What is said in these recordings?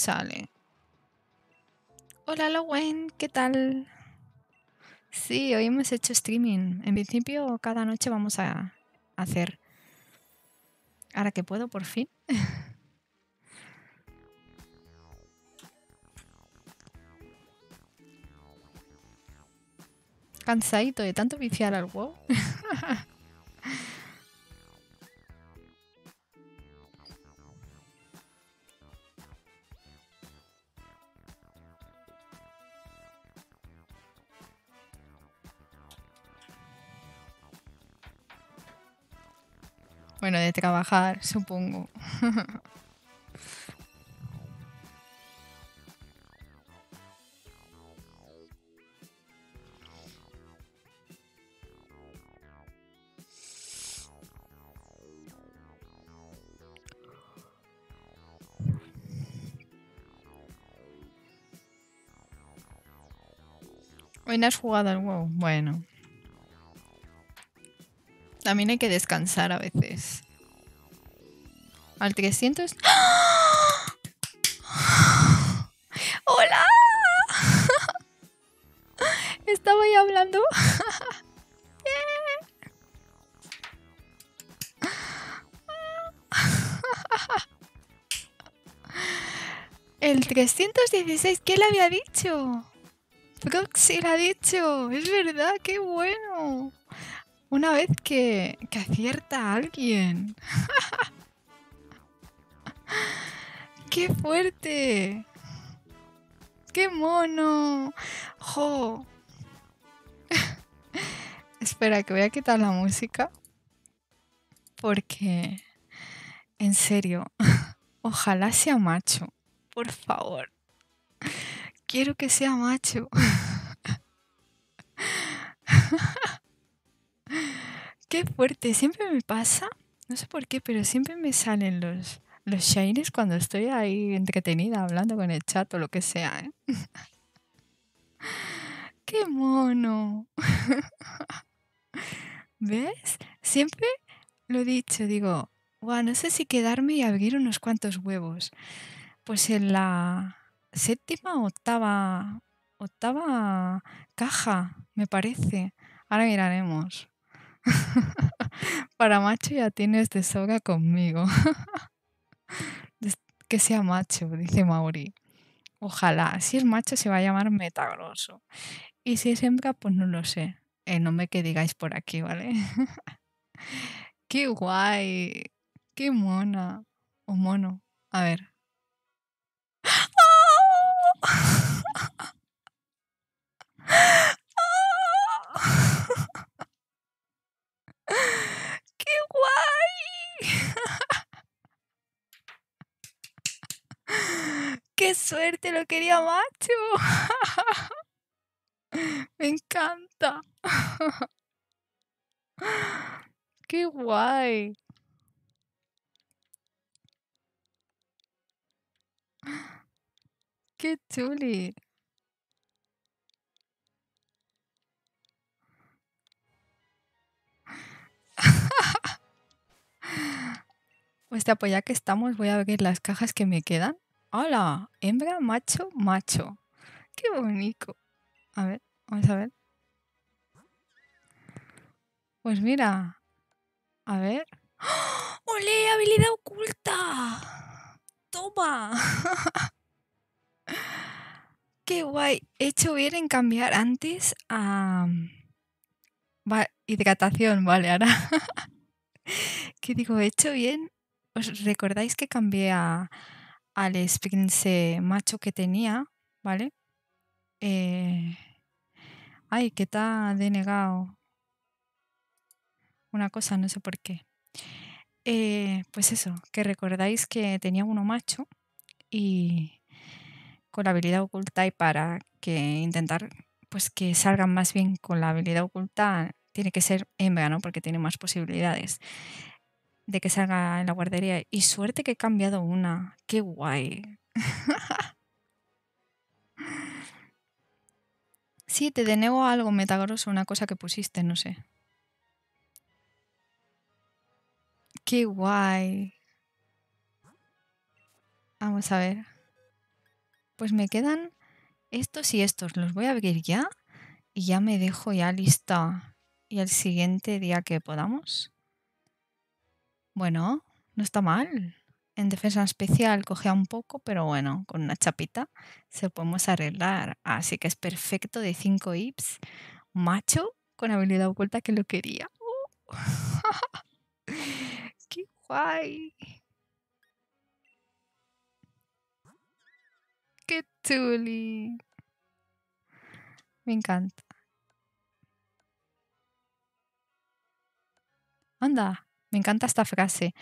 Sale. Hola Lowen, ¿qué tal? Sí, hoy hemos hecho streaming. En principio cada noche vamos a hacer. Ahora que puedo, por fin. Cansadito de tanto viciar al WoW. Bueno, de trabajar, supongo. Hoy no has jugado al WoW. Bueno. También hay que descansar a veces. Al 300... ¡Hola! Estaba ahí hablando. El 316, ¿qué le había dicho? Proxy le ha dicho. Es verdad, qué bueno. Una vez que, que acierta a alguien. ¡Qué fuerte! ¡Qué mono! ¡Jo! Espera, que voy a quitar la música. Porque, en serio, ojalá sea macho. Por favor. Quiero que sea macho. Qué fuerte, siempre me pasa, no sé por qué, pero siempre me salen los, los shines cuando estoy ahí entretenida hablando con el chat o lo que sea. ¿eh? ¡Qué mono! ¿Ves? Siempre lo he dicho, digo, no sé si quedarme y abrir unos cuantos huevos. Pues en la séptima octava, octava caja, me parece. Ahora miraremos. Para macho ya tienes de sobra conmigo. que sea macho, dice Mauri. Ojalá. Si es macho se va a llamar metagroso. Y si es hembra, pues no lo sé. Eh, no me que digáis por aquí, ¿vale? Qué guay. Qué mona. O mono. A ver. Suerte! Lo quería macho. Me encanta. ¡Qué guay! ¡Qué chuli! Pues pues ya que estamos, voy a ver las cajas que me quedan. ¡Hola! Hembra, macho, macho. ¡Qué bonito! A ver, vamos a ver. Pues mira. A ver. ¡Oh! ¡Olé! ¡Habilidad oculta! ¡Toma! ¡Qué guay! He hecho bien en cambiar antes a... hidratación, vale, ahora... ¿Qué digo? He hecho bien ¿Os recordáis que cambié a, al Sprince macho que tenía? ¿Vale? Eh, ay, que está denegado. Una cosa, no sé por qué. Eh, pues eso, que recordáis que tenía uno macho y con la habilidad oculta y para que intentar pues que salgan más bien con la habilidad oculta tiene que ser hembra, ¿no? Porque tiene más posibilidades de que salga en la guardería. Y suerte que he cambiado una. Qué guay. sí, te denego algo metagroso, una cosa que pusiste, no sé. Qué guay. Vamos a ver. Pues me quedan estos y estos. Los voy a abrir ya y ya me dejo ya lista. Y el siguiente día que podamos. Bueno, no está mal. En defensa especial cogea un poco, pero bueno, con una chapita se podemos arreglar. Así que es perfecto de 5 IPs. Macho con habilidad oculta que lo quería. ¡Qué guay! ¡Qué tuli! Me encanta. Anda, me encanta esta frase.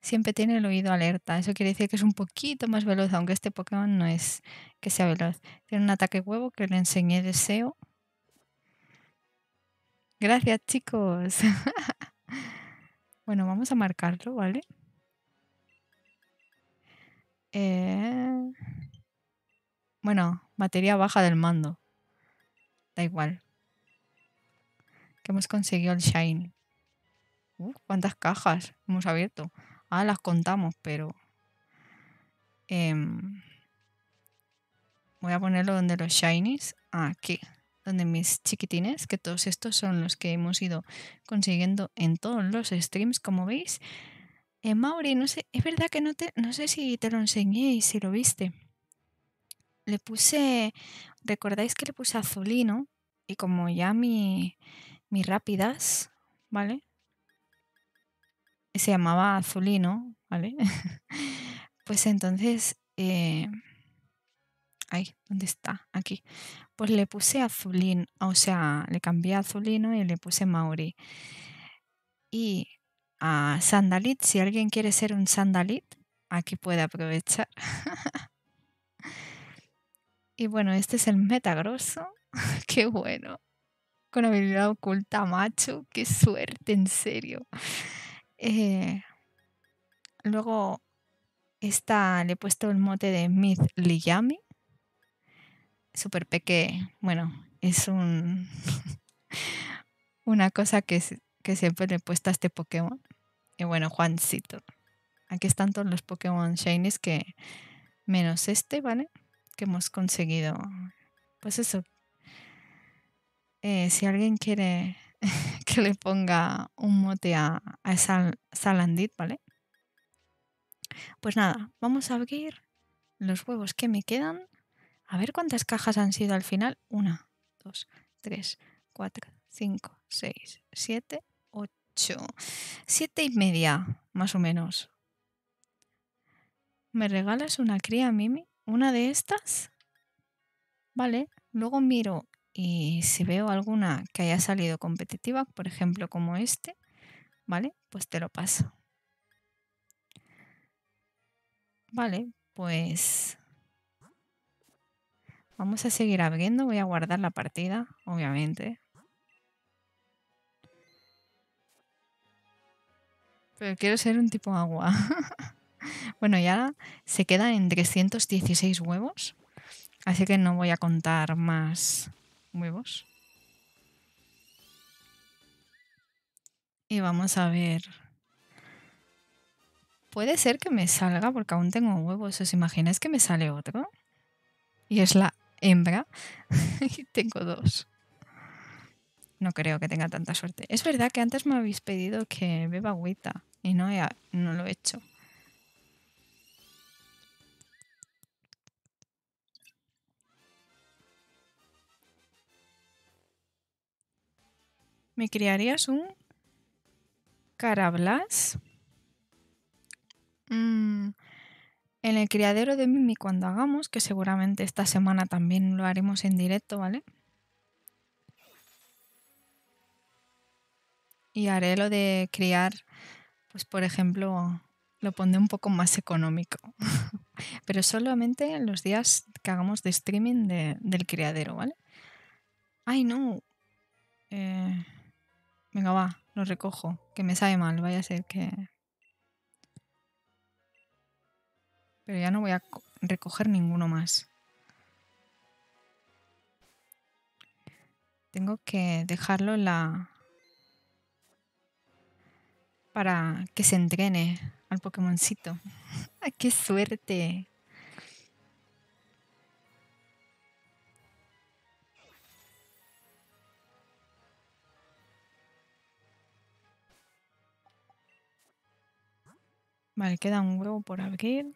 Siempre tiene el oído alerta. Eso quiere decir que es un poquito más veloz, aunque este Pokémon no es que sea veloz. Tiene un ataque huevo que le enseñé deseo. Gracias, chicos. bueno, vamos a marcarlo, ¿vale? Eh, bueno, batería baja del mando. Da igual. Que hemos conseguido el Shine. ¿Cuántas cajas hemos abierto? Ah, las contamos, pero... em, voy a ponerlo donde los Shinies. Aquí. Donde mis chiquitines, que todos estos son los que hemos ido consiguiendo en todos los streams, como veis. Eh, Mauri, no sé, es verdad que no te, no sé si te lo enseñé y si lo viste. Le puse, recordáis que le puse azulino y como ya mi, mi rápidas, ¿vale? Se llamaba azulino, ¿vale? pues entonces, eh, ay, ¿dónde está? Aquí. Pues le puse azulín, o sea, le cambié a azulino y le puse maori. Y a sandalit, si alguien quiere ser un sandalit, aquí puede aprovechar. y bueno, este es el metagrosso. Qué bueno. Con habilidad oculta, macho. Qué suerte, en serio. Eh, luego, esta le he puesto el mote de Myth Liyami. Super peque. Bueno, es un. una cosa que, que siempre le he puesto a este Pokémon. Y bueno, Juancito. Aquí están todos los Pokémon Shinies que. Menos este, ¿vale? Que hemos conseguido. Pues eso. eh, si alguien quiere que le ponga un mote a, a Sal- Salandit, ¿vale? Pues nada, vamos a abrir los huevos que me quedan. A ver cuántas cajas han sido al final. Una, dos, tres, cuatro, cinco, seis, siete, ocho. Siete y media, más o menos. ¿Me regalas una cría, Mimi? ¿Una de estas? Vale. Luego miro y si veo alguna que haya salido competitiva, por ejemplo como este, ¿vale? Pues te lo paso. Vale, pues vamos a seguir abriendo. Voy a guardar la partida, obviamente. Pero quiero ser un tipo agua. bueno, ya se quedan en 316 huevos. Así que no voy a contar más huevos. Y vamos a ver. Puede ser que me salga porque aún tengo huevos. ¿Os imagináis que me sale otro? Y es la hembra. y tengo dos. No creo que tenga tanta suerte. Es verdad que antes me habéis pedido que beba agüita y no, no lo he hecho. ¿Me criarías un carablas? Mm, en el criadero de Mimi cuando hagamos, que seguramente esta semana también lo haremos en directo, ¿vale? Y haré lo de criar, pues por ejemplo, lo pondré un poco más económico. Pero solamente en los días que hagamos de streaming de- del criadero, ¿vale? Ay, no. Eh, venga, va, lo recojo, que me sabe mal, vaya a ser que... Pero ya no voy a co- recoger ninguno más. Tengo que dejarlo en la... para que se entrene al Pokémoncito. ¡Ay, qué suerte! Vale, queda un huevo por abrir.